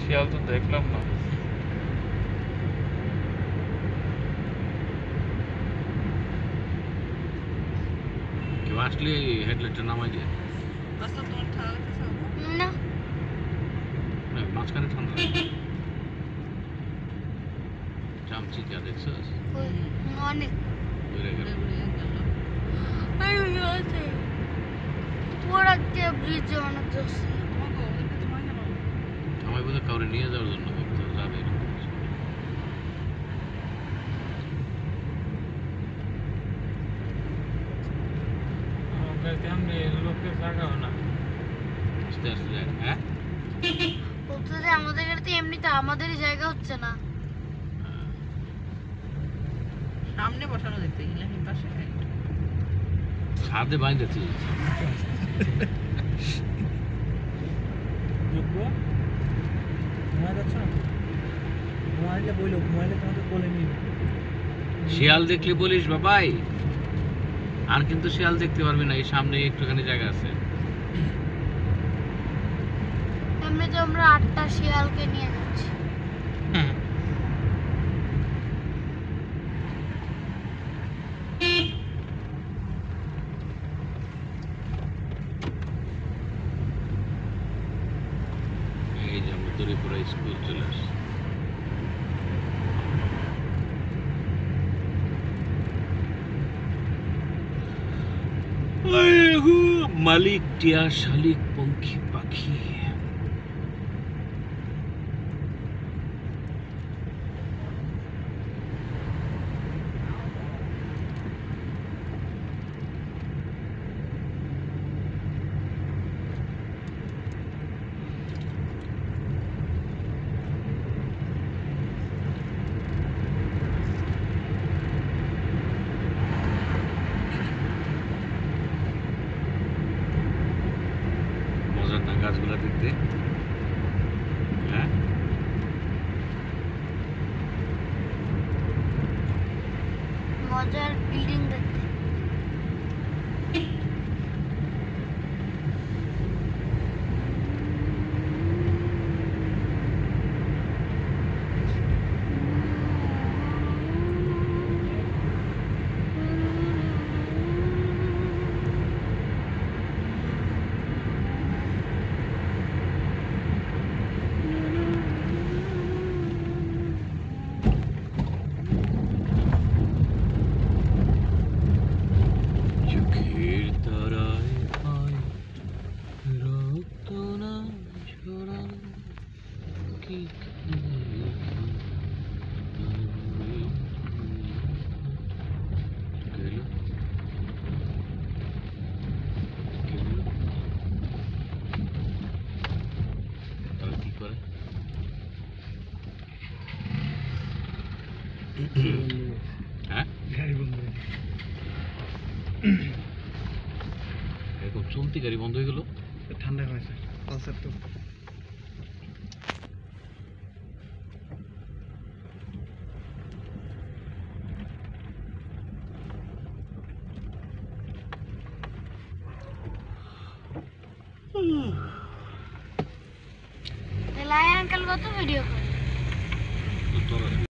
শিয়াল তো দেখলাম না কেউ আসলে হেডলাইটটা নামাই দিয়ে রাস্তা তোমার ঠান্ডা লাগতেছে না না, মাঝখানে ঠান্ডা লাগে চামচি যা দেখছিস ওই অনেক বেড়ে গেল আরে আছে পুরা কে ব্রিজ অনেক বোধহয় কাউরে নিয়ে যাওয়ার জন্য যাবে আমাদের হ্যাঁ? গাড়িতে এমনিতে আমাদেরই জায়গা হচ্ছে না। সামনে বসানো দেখতে গেলে পাশে। ছাদে বাইন্দেছি শিয়াল দেখলে বলিস বাবাই? আর কিন্তু শিয়াল দেখতে পারবি না এই সামনে একটুখানি জায়গা আছে। এমনিতে আমরা আটটা শিয়ালকে নিয়ে যাচ্ছি এই যে আমরা স্কুল চলে আসি মালিক টিয়া শালিক পঙ্খী পাখি। they're eating the. হ্যাঁ? হয়ে এরকম চলতি গাড়ি বন্ধ হয়ে গেল। ঠান্ডা হয়েছে পালসার তো। তাহলে আঙ্কেল কত ভিডিও করে? তোরা